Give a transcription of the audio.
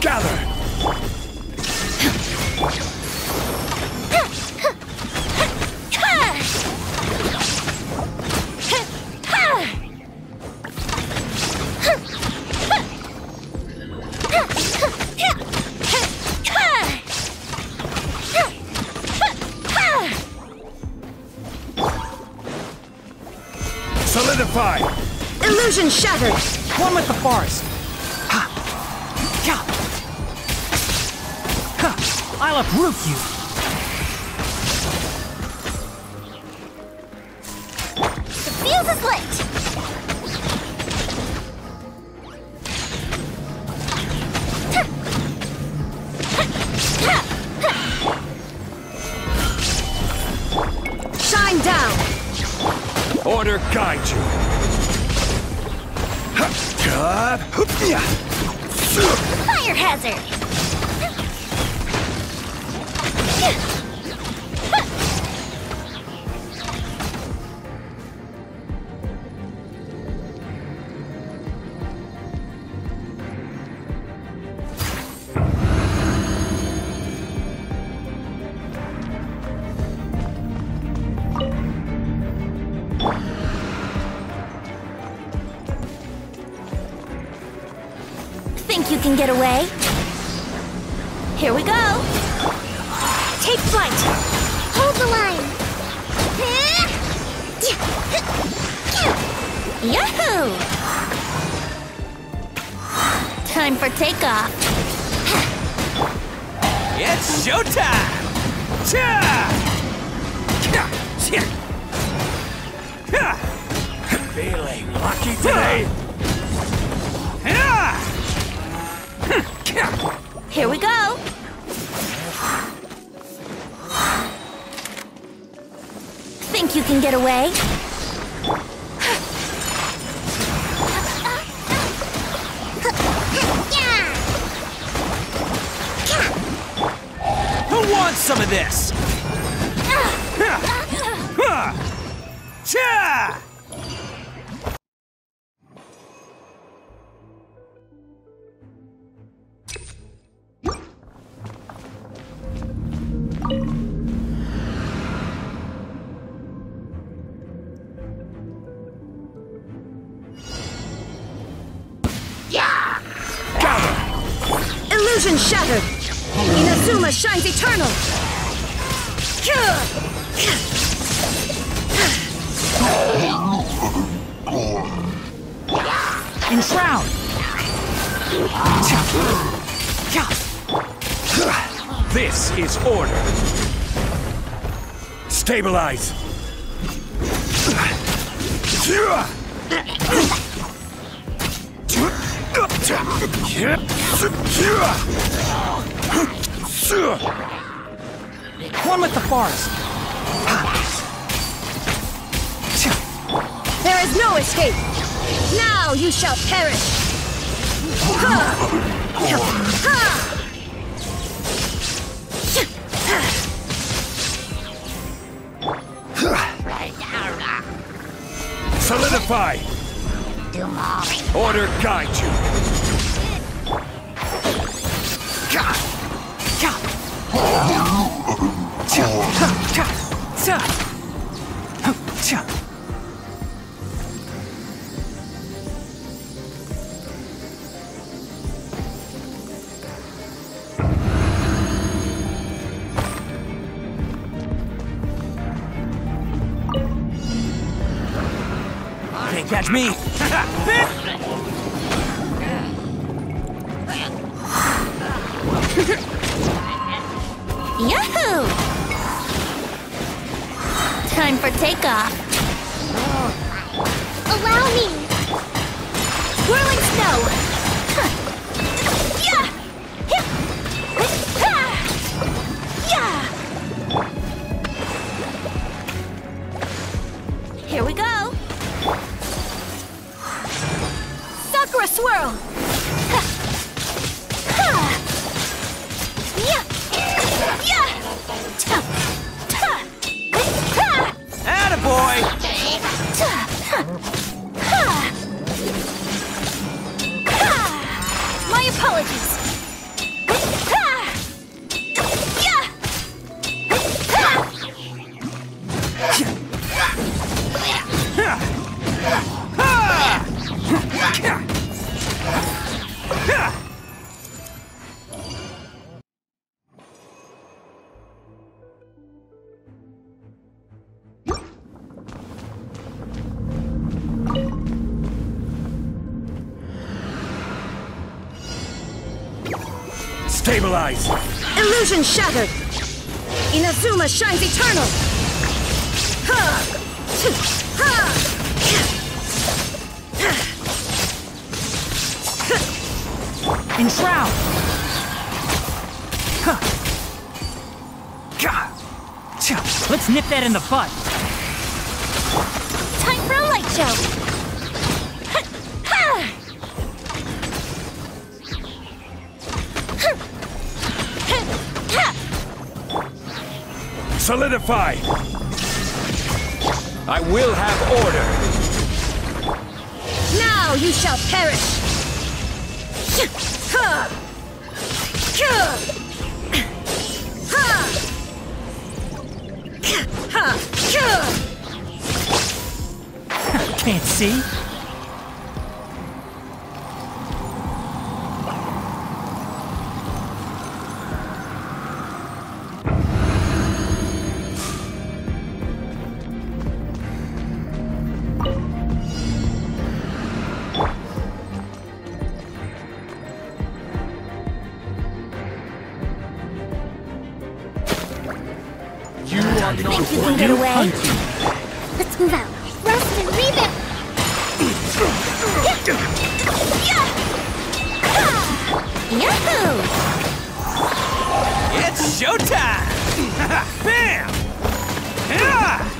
Gather! Solidify! Illusion shattered! One with the forest. I'll uproot you. The fuse is lit! Shine down! Order guide you! Ha! God! Hup! Fire hazard! Think you can get away? Here we go! Take flight! Hold the line! Yahoo! Time for takeoff. It's showtime! Cha! Ka! Cha! Ha! Feeling lucky today? Here we go! Think you can get away? Who wants some of this? Illusion shattered! Inazuma shines eternal! Enshroud! This is order. Stabilize. One with the forest. There is no escape! Now you shall perish! Solidify. Order guide you. Can't catch me. Yahoo! Time for takeoff. Allow me! Whirling snow! Yeah! Yeah! Here we go! Sakura Stabilize! Illusion shattered! Inazuma shines eternal! Ha! Ha! Enshroud! Huh. Gah. Tcha. Let's nip that in the butt. Time for a light show! Solidify! I will have order! Now you shall perish! Can't see? You are not Think you can get away? Let's move out. Rust and leave it! Yahoo! It's showtime! Bam! Yeah!